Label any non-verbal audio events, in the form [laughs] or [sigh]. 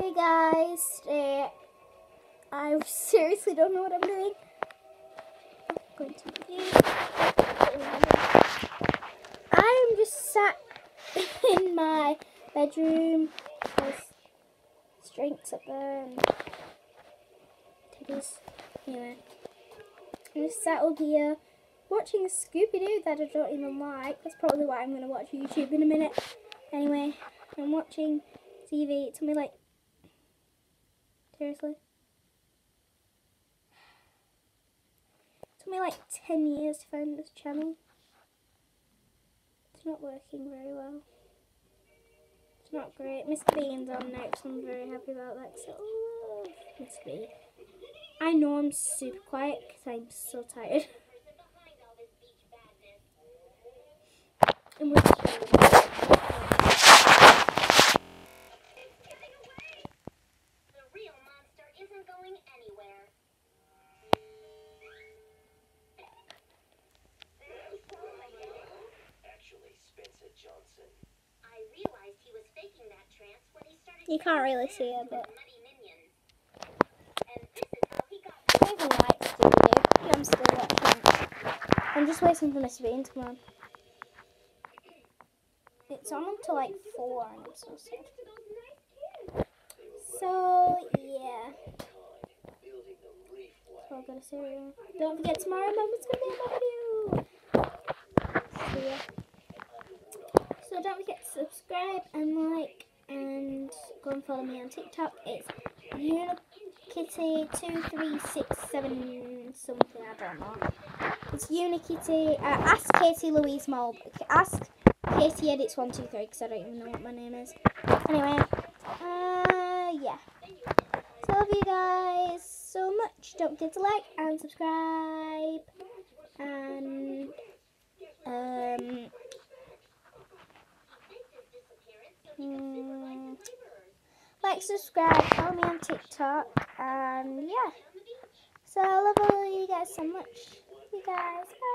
Hey guys, today I seriously don't know what I'm doing. I'm going to. I'm just sat [laughs] in my bedroom. There's strengths up there and titties. Anyway, I'm just sat here watching Scooby Doo that I don't even like. That's probably why I'm going to watch YouTube in a minute. Anyway, I'm watching TV. It's me like Seriously? It took me like 10 years to find this channel. It's not working very well. It's not great. Mr. Bean's on next. I'm very happy about that because I love Mr. Bean. I know I'm super quiet because I'm so tired. [laughs] And You can't really see it, but. I'm still watching. I'm just waiting for Mr. Bean to come on. It's on until like 4 and I'm so sad. So, yeah. So say, don't forget tomorrow, Mama's gonna be a video. So, yeah. So don't forget to subscribe and like go and follow me on TikTok. It's Unikitty2367 something, I don't know. It's Unikitty. Uh, ask Katie Louise Mold. Ask Katie Edits 123 because I don't even know what my name is. Anyway, uh, yeah. So love you guys so much. Don't forget to like and subscribe. And, um, Mm, like, subscribe, follow me on TikTok, and yeah. So I love all you guys so much. You guys, bye.